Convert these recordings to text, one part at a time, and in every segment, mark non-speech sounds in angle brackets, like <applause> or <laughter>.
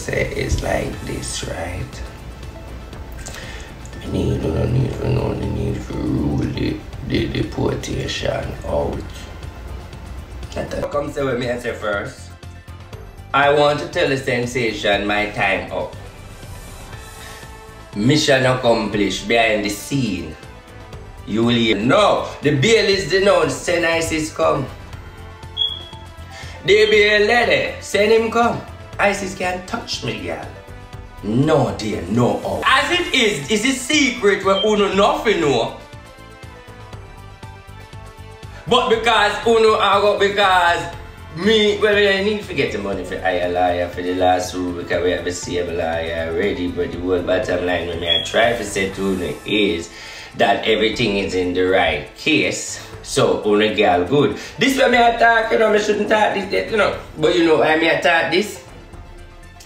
say it's like this, right? We need, we don't need, we need to rule the, the deportation out. Come say what me I say first. I want to tell the sensation my time up. Mission accomplished behind the scene. You will hear. No, the bail is denounced. Send ISIS come. The bail lady, send him come. ISIS can't touch me, girl. No, dear, no. Oh. As it is, is it secret where Uno nothing know? But because Uno I got because me, well, I need to get the money for I liar for the last rule because we have a same liar already. But the whole bottom line when I try to say to Uno is that everything is in the right case. So, Uno girl good. This way me attack, you know, I shouldn't talk this, you know. But you know, I may attack this.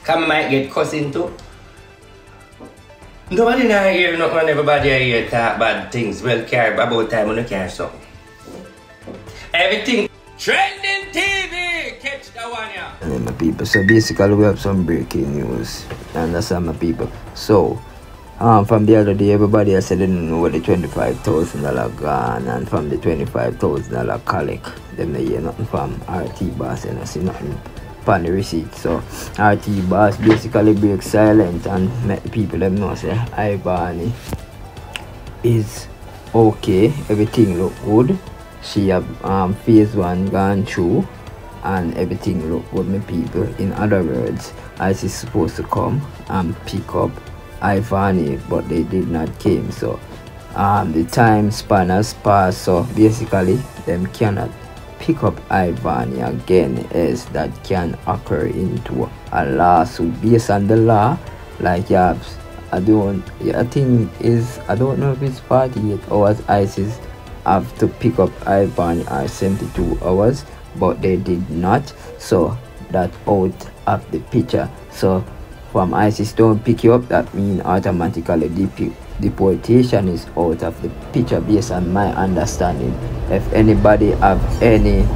Come might get cussing too. Nobody now hear nothing everybody here talk bad things. Well, care about time when you care something. Everything trending TV. Catch that one, yeah. And then my people. So basically, we have some breaking news. Understand, my people. So, um, from the other day, everybody has said they didn't know what the $25,000 gone, and from the $25,000 collect, them they hear nothing from RT Boss and I see nothing upon the receipt. So, RT Boss basically break silent and make the people them know say Ivany is okay, everything look good. She have um, phase one gone through and everything look good, my people. In other words, ICE is supposed to come and pick up Ivany but they did not came. So um, the time span has passed. So basically, them cannot pick up Ivany again, as that can occur into a lawsuit based on the law. Like yeah, I don't, I think is I don't know if it's 48 hours ISIS have to pick up Ivany or 72 hours, but they did not. So that out of the picture. So from ISIS don't pick you up, that mean automatically deportation is out of the picture based on my understanding. If anybody have any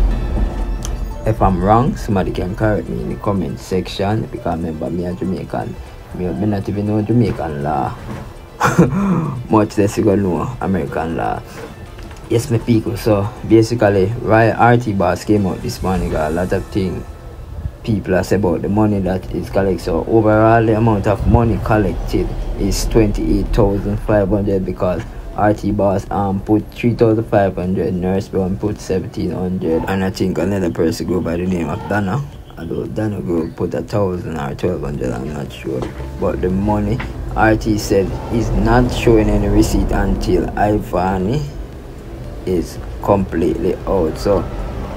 if I'm wrong, somebody can correct me in the comment section because remember me a Jamaican. Me, me not even know Jamaican law. <laughs> Much less you gonna know American law. Yes, my people. So basically, right RT Boss came out this morning. Got a lot of things people are about the money that is collected. So overall, the amount of money collected is twenty eight thousand five hundred because RT Boss um put three thousand five hundred, Nurse Brown put seventeen hundred, and I think another person go by the name of Dana. Although Dana go put a thousand or twelve hundred, I'm not sure. But the money RT said is not showing any receipt until Ivany is completely out. So,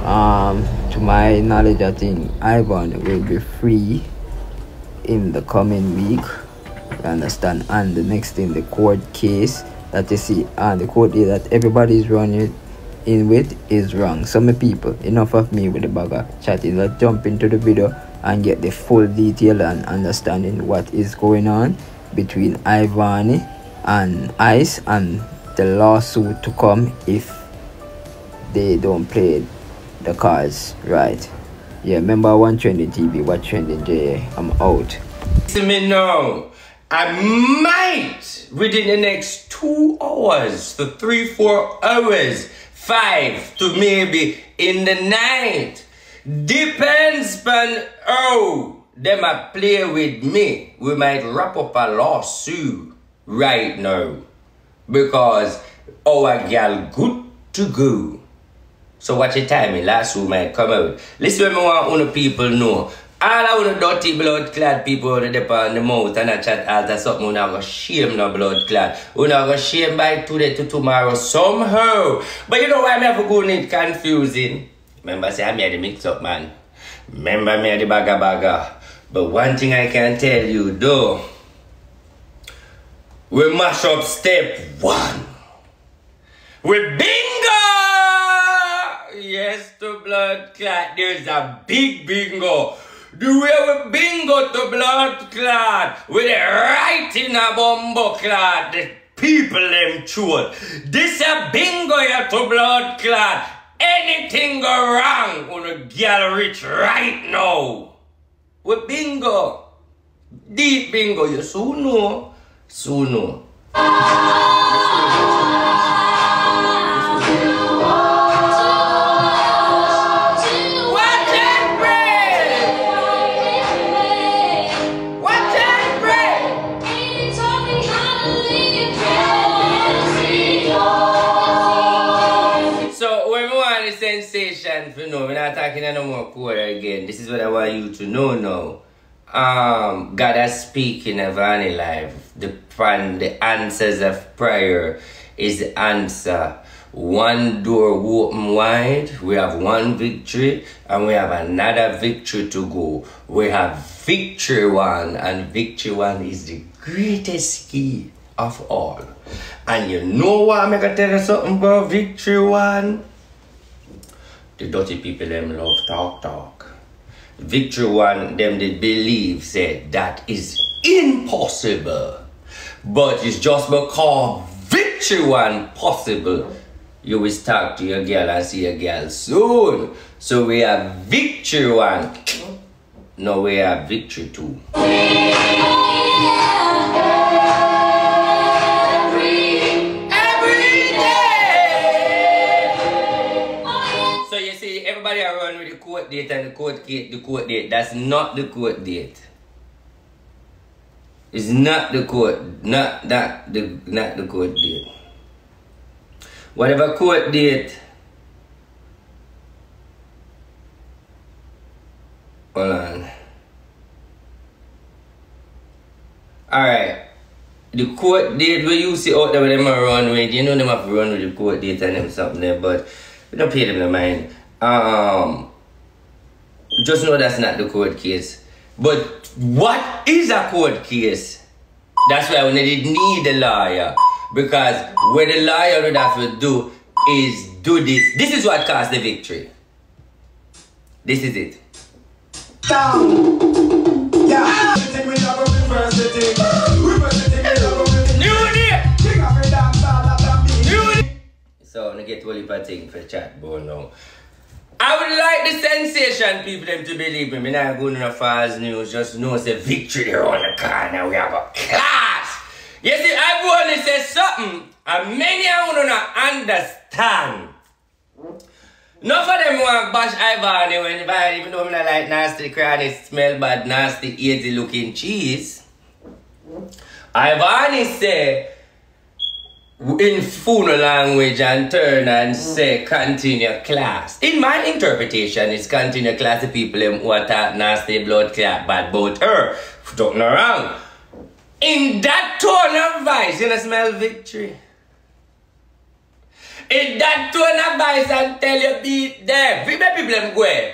um, to my knowledge, I think Ivan will be free in the coming week. You understand? And the next thing, the court case that you see, and the court case that everybody is running in with is wrong. So, my people, enough of me with the bugger chatting. Let's jump into the video and get the full detail and understanding what is going on between Ivany and Ice and the lawsuit to come if they don't play the cars, right. Yeah, remember one trending TV, what trending J. I'm um, out. Listen me now. I might within the next two hours to three, four hours, five to maybe in the night. Depends on how them a play with me. We might wrap up a lawsuit right now. Because our gal good to go. So watch your timing. Last room might come out. Listen what I want people know. All I want dirty blood clad people out there on the mouth and I chat that something we not gonna shame no blood clad. We not gonna shame by today to tomorrow somehow. But you know why I'm ever going it confusing? Remember say I'm here the mix up man. Remember me the bagger bagger. But one thing I can tell you though. We mash up step one. We bingo! To blood clot. There's a big bingo. Way we bingo to blood clot. With it right in a bumbo clot. The people them chewed. This a bingo ya to blood clot. Anything go wrong when a reach right now. We bingo. Deep bingo, you soon know. Soon know. Not no more again. This is what I want you to know now. Um, God has speaking of any life. The plan, the answers of prayer is the answer. One door open wide, we have one victory, and we have another victory to go. We have victory one, and victory one is the greatest key of all. And you know what I'm gonna tell you something about victory one? The dirty people them love talk talk. Victory one them they believe said that is impossible. But it's just because victory one possible. You will talk to your girl and see your girl soon. So we have victory one. No, we have victory two. Date and the court date, the court date. That's not the court date. It's not the court, not that the not the court date. Whatever court date. Hold on. Alright. The court date where you see out there with them a run with, you know them have to run with the court date and them something there, but we don't pay them no mind. Um just know that's not the court case. But what is a court case? That's why we did need a lawyer. Because what the lawyer would have to do is do this. This is what caused the victory. This is it. down. Yeah, everything we have a reverse the thing. Reverse the thing, we have a reverse New day! King of the dance, all of them me. New day! So, I get Wally thing for chat, but no. I would like the sensation people them to believe me. Me not going to false news. Just know it's a victory there on the corner. We have a class. You see, I want to say something, and many of you don't understand. Enough of them want bash Ivany when Ivany, even though I not like nasty cranny, smell bad, nasty, easy looking cheese. Ivany say, in full language and turn and mm. say continue class. In my interpretation, it's continue class the people um, them who attack nasty blood clot bad about her. Don't know wrong. In that tone of voice, you know smell victory. In that tone of voice and tell you beat them. We make people them go.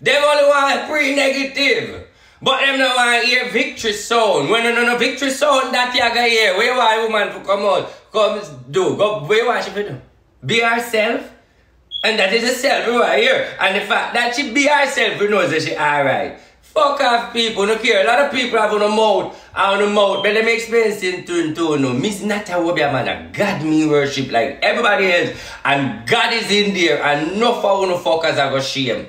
Them only want pre-negative. But them no want hear victory sound. When no no no victory sound that you gonna hear. Where want woman to come out? Come do. Go where want she to do? Be herself. And that is herself want here. And the fact that she be herself, we know that she alright. Fuck off people, no care. A lot of people have on the mouth, on the mouth, but them experiencing to to no. Miss not a wobby man, God me worship like everybody else. And God is in there, and enough of no fuckers are gonna shame.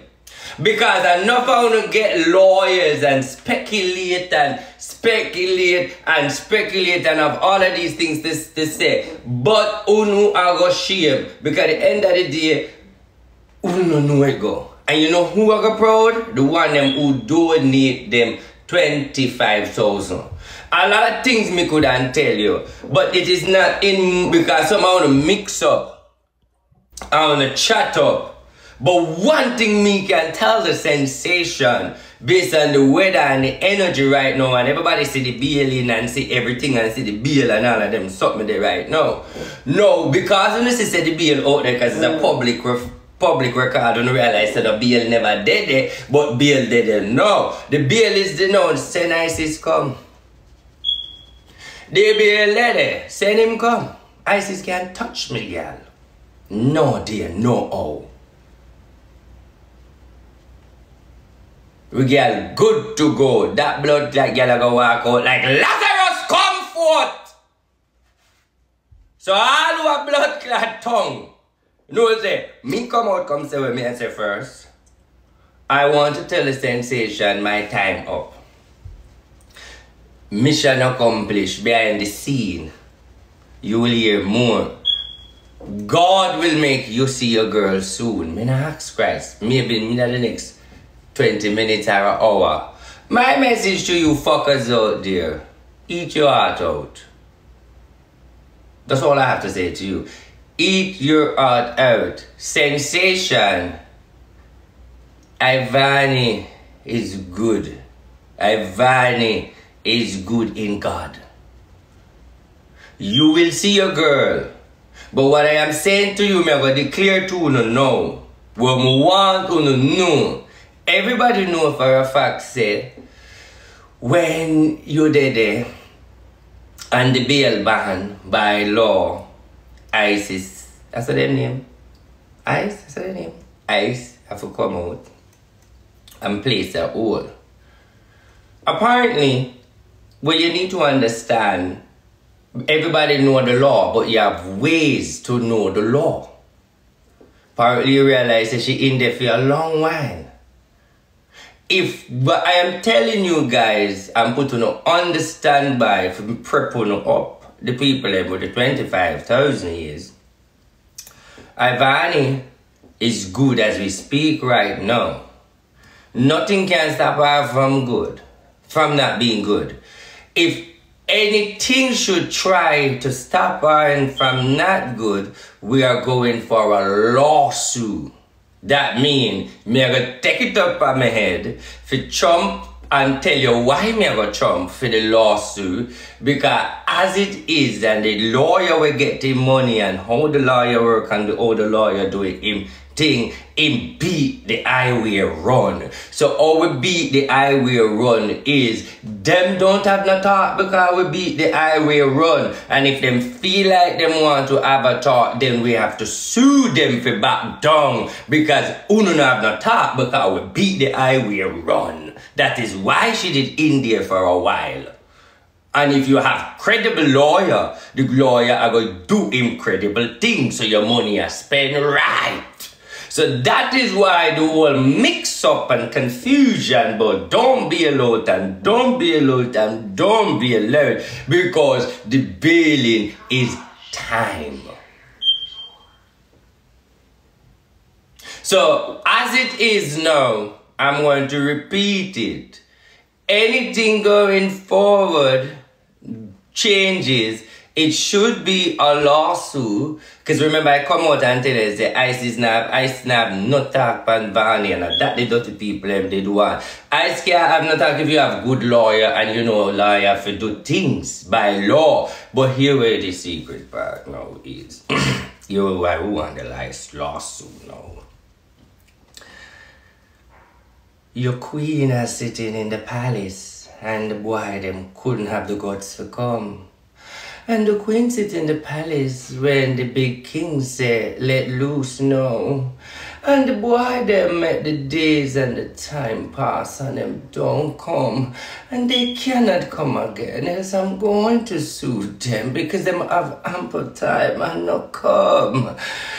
Because enough of you get lawyers and speculate and speculate and speculate and have all of these things to, to say. But unu are go shame. Because at the end of the day, unu no go. And you know who I go proud? The one them who donate them 25,000. A lot of things me could not tell you. But it is not in because somehow want to mix up. I want to chat up. But one thing me can tell the sensation based on the weather and the energy right now, and everybody see the BL and see everything and see the BL and all of them something there right now. No, because when you see the BL out there because it's a public ref- public record, I don't realize that the BL never did it, but BL did it. No, the BL is the known, send ISIS come. The BL lady, send him come. ISIS can't touch me, girl. No dear, no oh. We get good to go. That blood like girl go walk out like Lazarus come forth. So all who have blood clot tongue, know say, me come out come say with me and say first. I want to tell the sensation my time up. mission accomplished behind the scene. You will hear more. God will make you see your girl soon. Me not ask Christ. Maybe in the next 20 minutes or an hour. My message to you fuckers out there. Eat your heart out. That's all I have to say to you. Eat your heart out. Sensation. Ivany is good. Ivany is good in God. You will see a girl. But what I am saying to you, me I declare to you now. What me want to know. Everybody know for a fact say when you did there and the bail ban by law, ISIS, that's their name? ICE, that's their name? ICE have to come out and place a hold. Apparently, what you need to understand, everybody know the law, but you have ways to know the law. Apparently, you realize that she in there for a long while. If, but I am telling you guys, I'm putting on the standby for prepping up the people with the 25,000 years. Ivani is good as we speak right now. Nothing can stop her from good, from not being good. If anything should try to stop her from not good, we are going for a lawsuit. That mean me I gonna take it up on my head for Trump and tell you why me I go Trump for the lawsuit because as it is and the lawyer will get the money and how the lawyer work and how the lawyer do it him thing him beat the highway run. So we beat the highway run is them don't have no thought because we beat the highway run. And if them feel like them want to have a thought, then we have to sue them for back down because uno no have no thought because we beat the highway run. That is why she did India for a while. And if you have credible lawyer, the lawyer are going to do incredible things so your money is spent right. So that is why the whole mix up and confusion, but don't be alert and don't be alert and don't be alert because the bailing is time. So as it is now, I'm going to repeat it. Anything going forward changes, it should be a lawsuit. Because remember, I come out and tell you, the ICE snap, ICE snap, no talk pan Barney, and that the dirty people them they do want. I can't have not talk if you have good lawyer and you know lawyer for do things by law. But here where the secret part now is. <coughs> you why we want the last lawsuit now. Your queen is sitting in the palace, and the boy them couldn't have the guts to come. And the queen sit in the palace when the big king said, let loose now. And the boy them met the days and the time pass and them don't come. And they cannot come again as I'm going to sue them because them have ample time and not come.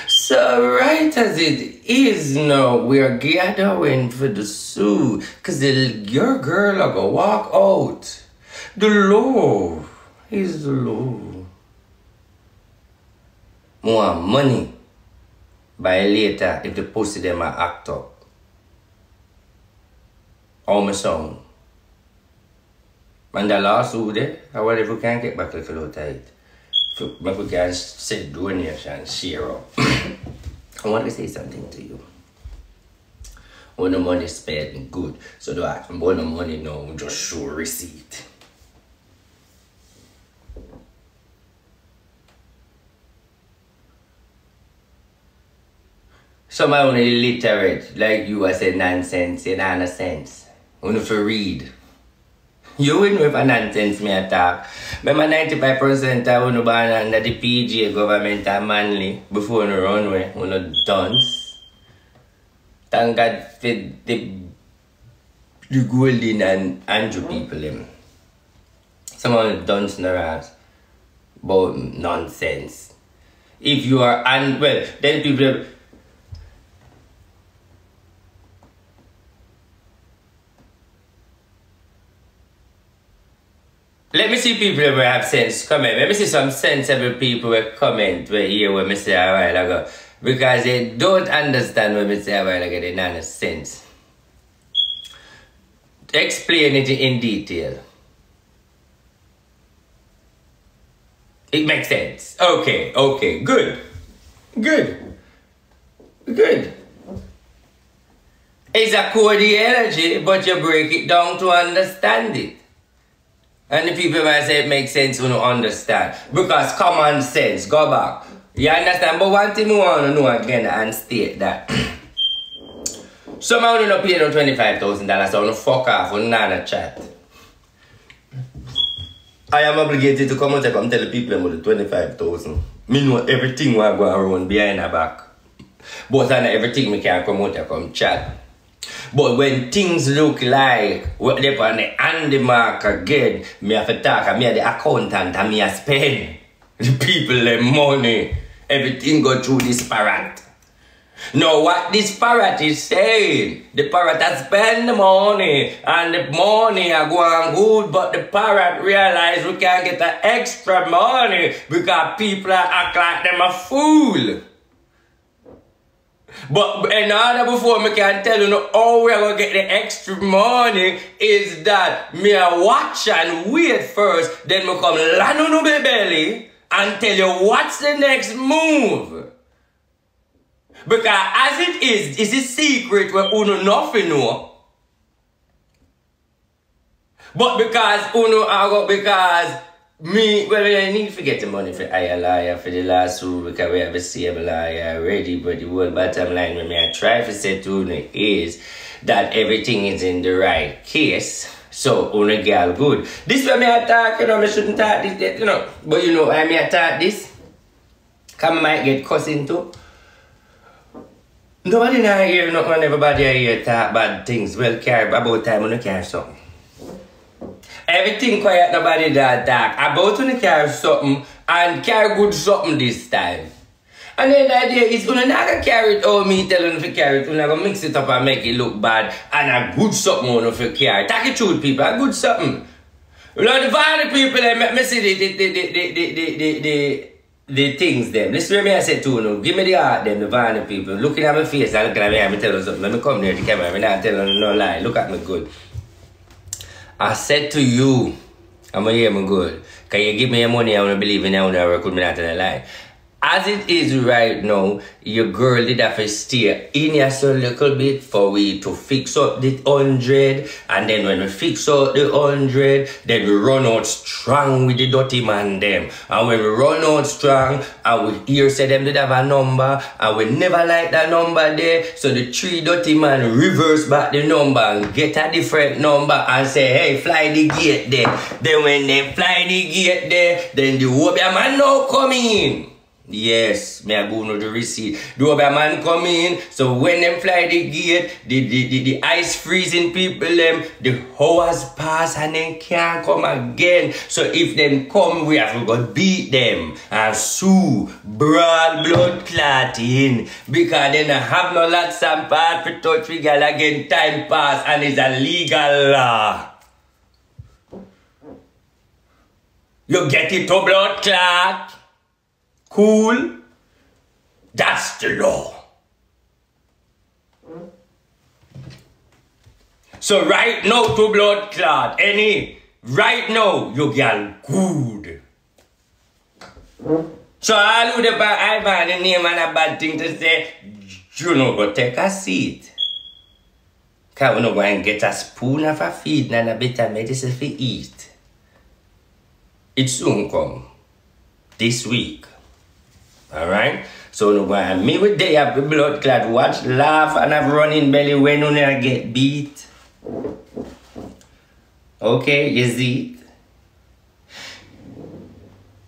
So right as it is now, we are gathering for the sue because your girl are gonna walk out. The law is the law. More money by later if the pussy them are act up. All my song. And the last lawsuit there, however if we can get back a little tight. If we can say donation, share up. <coughs> I want to say something to you. When the money is spent good, so do I when the money now just show receipt. Some are only illiterate, like you, I say nonsense, you know sense. Only read. You wouldn't know a nonsense me attack. Remember 95% I wanna born under the PGA government and manly before the runway, wanna dance. Thank God for the, the golden and Andrew people them. Someone dance in their ass. But nonsense. If you are and well, then people Let me see people who have sense comment. Let me see some sensible people who comment where here when me say a while ago. Because they don't understand what me say a while ago, they don't have sense. Explain it in detail. It makes sense. Okay, okay, good. Good. Good. It's a ideology, but you break it down to understand it. And the people might say it makes sense when you understand. Because common sense, go back. You understand? But one thing we want to know again and state that <clears throat> somehow you don't pay no $25,000 so you fuck off on another chat. I am obligated to come out and come tell the people about the 25,000. Me know everything what go around behind the back. But I know everything me can come out and come chat. But when things look like what they on the handy mark again, me have to talk and me the accountant and me a spend the people the money. Everything go through this parrot. Now what this parrot is saying, the parrot has spent the money and the money are going good, but the parrot realize we can't get the extra money because people act like them a fool. But in order before me can tell you know, how we're gonna get the extra money is that me a watch and wait first, then me come land on my belly and tell you what's the next move. Because as it is, it's a secret where uno nothing know. But because uno I got because me, well, I need to get the money for ILI for the last two because we have a liar already. But the whole bottom line, when I try to say to you is that everything is in the right case. So, only girl good. This way me attack, you know, I shouldn't talk this, you know. But you know, I may attack this. Come might get cussing too. Nobody now hear nothing, everybody here talk bad things. Well, care about time when you care something. Everything quiet, nobody that dark. About when you carry something and carry good something this time. And then the idea is you're not gonna carry it all me telling you to carry it, you're not gonna mix it up and make it look bad and a good something on if you carry. Take it truth people, a good something. You know the violent people they make me see the the the the the the the, the, the things them. Listen to me I said to you, give me the heart them, the violent people. Looking at my face and looking at me, I'm telling you something. Let me come near the camera, I'm not telling you no lie. Look at me good. I said to you, I'm gonna hear me good. Can you give me your money? I wanna believe in you, I wanna work with me not in lie. As it is right now, your girl did have to stay in here so little bit for we to fix up the hundred. And then when we fix up the hundred, then we run out strong with the dirty man them. And when we run out strong, and we hear say them did have a number, and we never like that number there. So the three dirty man reverse back the number and get a different number and say, hey, fly the gate there. Then when they fly the gate there, then the Wobia man now come in. Yes, me I go know the receipt. The other man come in, so when them fly the gate, the, the, the, the ice freezing people them, the hours pass and then can't come again. So if them come, we have to go beat them and sue, broad blood clotting, because then I have no lots and part for touch we girl again, time pass and it's a legal law. You get it to blood clot? Cool. That's the law. So right now to blood clot, any, right now you get good. So all who the bad bad the name and a bad thing to say, you know, go take a seat. Cause we no go and get a spoon of a feed and a bit of medicine for eat. It soon come. This week. Alright? So no go and me with they have blood clot, watch, laugh, and have running belly when never get beat. Okay, you see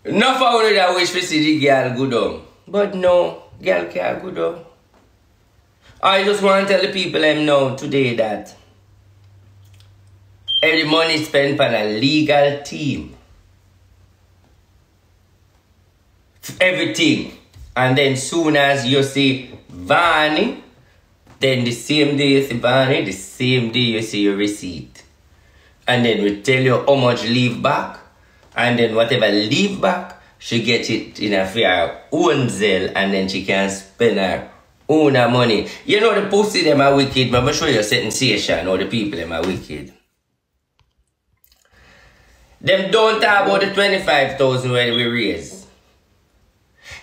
it? Enough of you that wish to see the girl good on. But no, girl can't good on. I just want to tell the people I know today that every money spent on a legal team. Everything. And then soon as you see Vani, then the same day you see Vani, the same day you see your receipt. And then we tell you how much leave back. And then whatever leave back, she get it in a fair own zeal and then she can spend her own money. You know the pussy them are wicked, but I'm show you a sensation or the people them are wicked. Them don't talk about the 25,000 when we raise.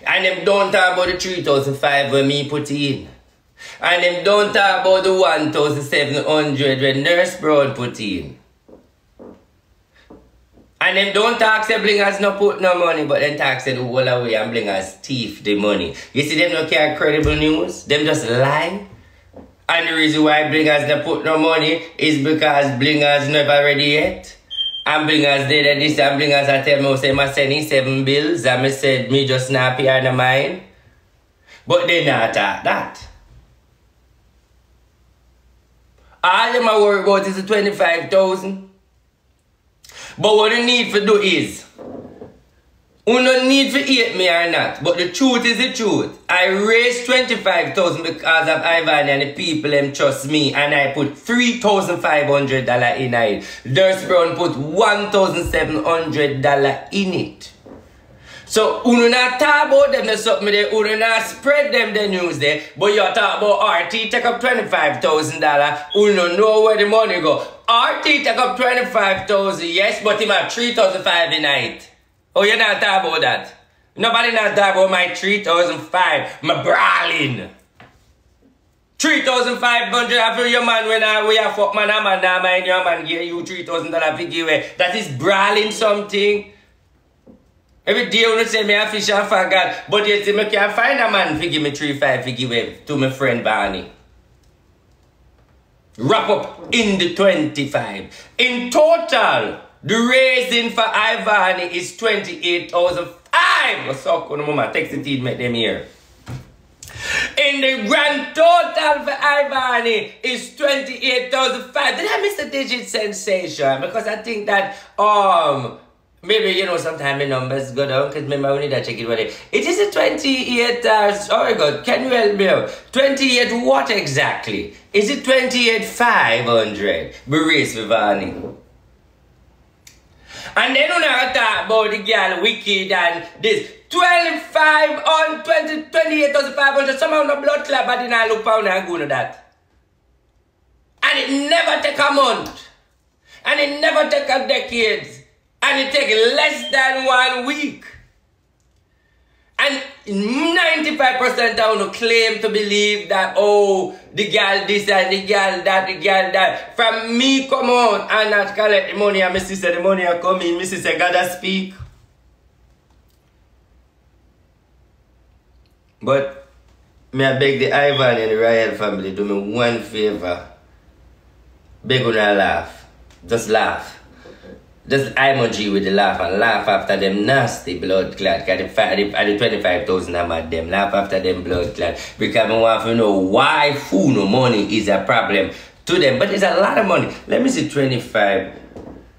And them don't talk about the 3,005 when me put in. And them don't talk about the 1,700 when Nurse Brown put in. And them don't talk say blingers no put no money, but then talk say the whole away and blingers thief the money. You see them no care credible news? Them just lie. And the reason why blingers no put no money is because blingers never ready yet. And blingers did and this and blingers I tell me say my sending seven bills and me said me just not pay on mine. But they not talk that. All them I worry about is the 25,000. But what you need to do is, you don't need to hate me or not, but the truth is the truth. I raised 25,000 because of Ivan and the people them trust me and I put $3,500 in it. Nurse Brown put $1,700 in it. So, uno not talk about them the something there, uno not spread them the news there, but you talk about RT take up $25,000, uno know where the money go. RT take up 25,000, yes, but him have 3,005 in night. Oh, you're not talk about that? Nobody not talk about my 3,005, my brawling. 3,500 after your man when I we are fuck man, a nah mind your man give you 3,000 dollar to give. That is brawling something. Every day you say me a fish and but you see me can't find a man to give me 3,500 to give to my friend Barney. Wrap up in the 25. In total, the raising for Ivany is 28,005. What's up, mama? Text it in, make them here. In the grand total for Ivany is 28,005. Did I miss a digit sensation? Because I think that, um, Maybe, you know, sometimes the numbers go down because remember we need to check it. It is a 28, uh, oh my god, can you help me out? 28 what exactly? Is it 28 500? Maurice Vivani. And then when I talk about the girl wicked and this 25 on 20, 28,500, somehow no blood clot, but then I look pound and go to that. And it never take a month. And it never take a decade and it take less than one week. And 95% of them claim to believe that, oh, the girl this and the girl that, the girl that. From me come on and not collect the money and my the money are coming, my sister gotta speak. But, me I beg the Ivan and the Royal family do me one favor. Beg on laugh. Just laugh. Just emoji with the laugh and laugh after them nasty blood clot. Cause the, the, the 25,000 I'm at them. Laugh after them blood clot. Because I want to know why food no money is a problem to them. But it's a lot of money. Let me see 25.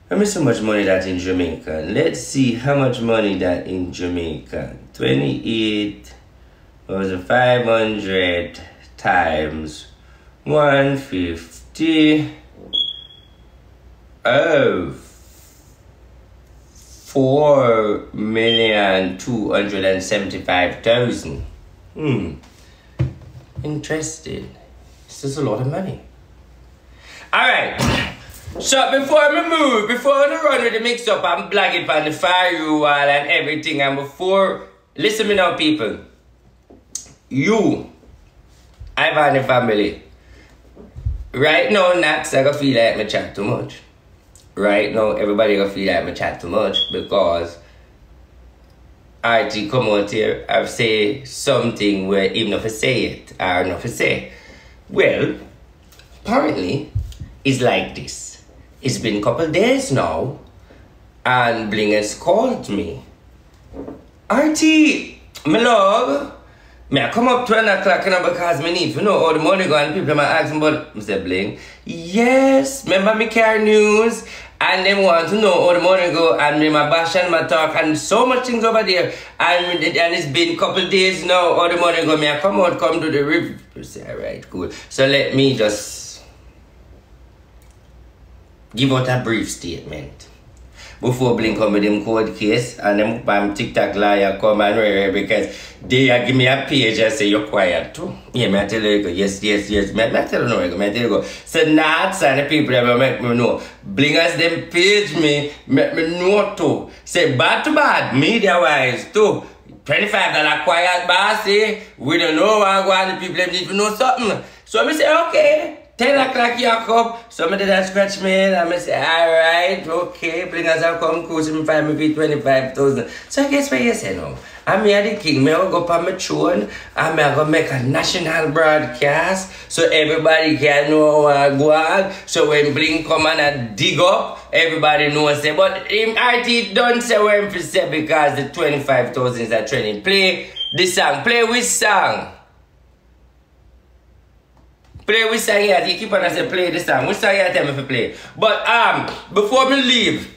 Let me see how much money that in Jamaica. Let's see how much money that in Jamaica. 28 was 500 times 150. Oh, four million two hundred and seventy-five thousand. Hmm. Interesting. This is a lot of money. Alright. So before I move, before I run with the mix up and blagging on the firewall and everything, and before listen me now people. You, Ivan a family. Right now, Nax, I feel like me chat too much right now everybody gonna feel like I chat too much because RT come out here and say something where even if I say it or not if I say. Well, apparently it's like this. It's been a couple days now and Bling has called me. RT, my love, May I come up 12 o'clock you know, because me need to know all the money go and people might ask me about Mr. Bling. Yes, remember me care news and them want to know how the money go and me my bash and my talk and so much things over there. And, and it's been couple days now how the money go. Me I come out come to the review say alright cool. So let me just give out a brief statement before Blink come with them court case and them um, TikTok lawyer come and rare because they give me a page and say you're quiet too. Yeah, me I tell you, go, yes, yes, yes. Me, me I tell you no, me I tell you go. So not and the people that make me know. Blink as them page me, make me know too. Say bad to bad, media wise too. $25 quiet bossy. We don't know what going the people need to know something. So I say, okay. 10 o'clock come, somebody that scratch me and I say, alright, okay, bring us a come cruise and find me 25,000. So I guess what you say now? I'm here the king, me I go on my throne and me I go make a national broadcast so everybody can know what go on. So when Blink come and dig up, everybody knows say, but him RT don't say what him say because the 25,000 is a training. Play the song, play which song? Play which song here? You keep on say play this song. Which song you tell me to play? But um, before me leave,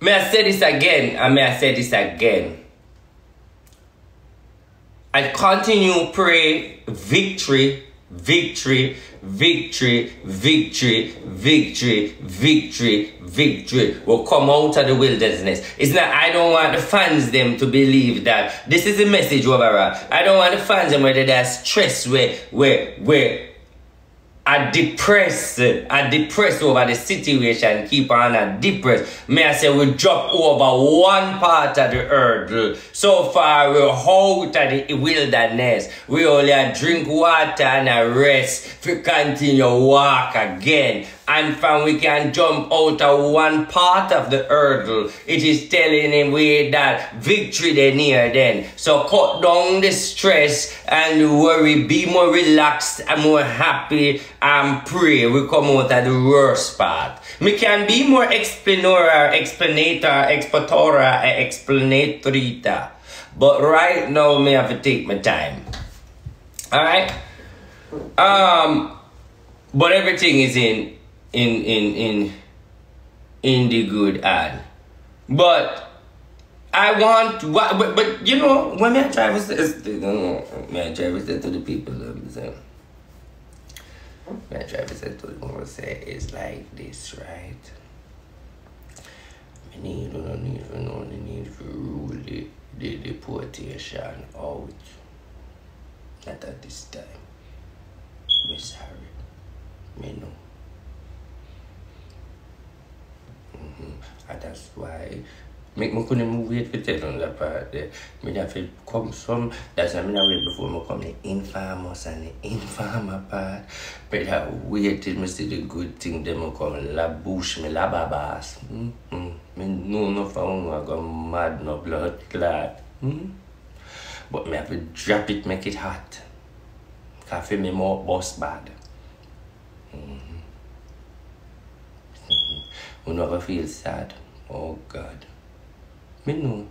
may I say this again and may I say this again. I continue pray victory, victory, victory, victory, victory, victory, victory will come out of the wilderness. It's not, I don't want the fans them to believe that this is the message overall. I don't want the fans them whether they're stressed where, where, where I depressed, I depressed over the situation, keep on a depressed. May I say we drop over one part of the earth. So far we're out of the wilderness. We only drink water and rest to continue walk again and from we can jump out of one part of the hurdle. It is telling him we that victory they near then. So cut down the stress and worry, be more relaxed and more happy and pray. We come out of the worst part. We can be more explanora, explanator, exportora, explanatorita. But right now, me have to take my time. Alright? Um, but everything is in in in in in the good ad. But I want what but, but you know when I try to say when I try to the people I'm saying when I try to to them say it's like this right? We need we don't need we only need to rule the, the deportation out. Not at this time. Me sorry me know And that's why Mik mwen konen mwen wet ki tet an la pat de. Mwen a fe kom som. Dasan mwen a wet before mwen kom ne infamos an ne infama pat. Mwen a wet til mwen se de good ting de mwen kom la bouch mwen la babas. Hmm, hmm. Mwen nou nou fa mwen wakon mad nou blood clad. Hmm. But mwen a fe drop it, make it hot. Ka fe mwen mwen boss bad. Who never feel sad. Oh God. Me know.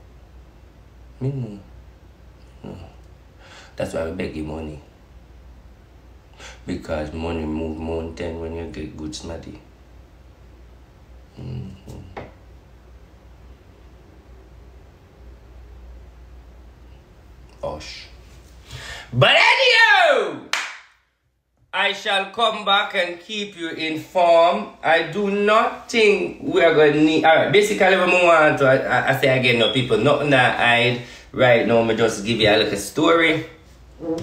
Me know. No. That's why I beg you money. Because money move mountain when you get good smarty. Mm-hmm. Osh. But anyhow! I shall come back and keep you informed. I do not think we are going to need... Alright, basically what I want to... I, I, say again, no people, nothing that I right now, I'm just give you a little story. Mm.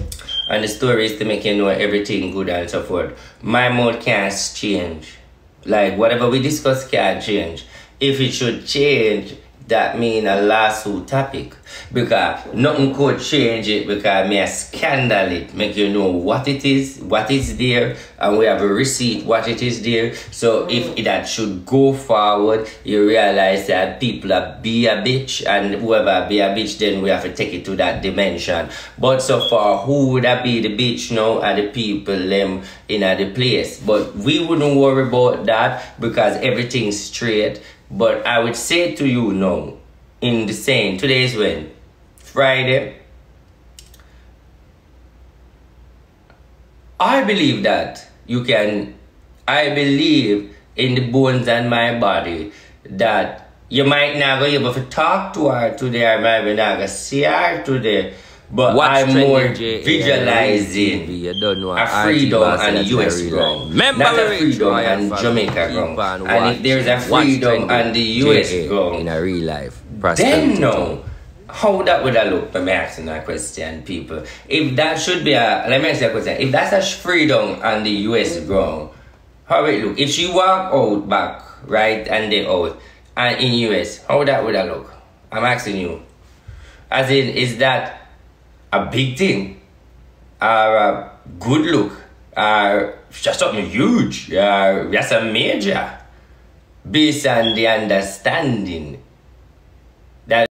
And the story is to make you know everything good and so forth. My mood can't change. Like, whatever we discuss can't change. If it should change, that mean a lawsuit topic. Because nothing could change it because me a scandal it. Make you know what it is what is there and we have a receipt what it is there. So if mm. that should go forward you realize that people are be a bitch and whoever be a bitch then we have to take it to that dimension. But so far who would that be the bitch now? Are the people them in the place? But we wouldn't worry about that because everything's straight but I would say to you now, in the same, today is when? Friday. I believe that you can, I believe in the bones and my body that you might not be able to talk to her today or maybe not go see her today, But Watch I'm more visualizing You don't know a freedom on the US ground, Remember not a freedom on. Jamaica ground. And if there's a freedom on the US ground, in a real life. then no. How that would I look? Let me ask you that question, people. If that should be a, let me ask you a question. If that's a freedom on the US ground, how would it look? If she walk out back, right, and they out, and in US, how that would I look? I'm asking you. As in, is that a big thing? A uh, good look? Or just something huge? Or just a major? Based on the understanding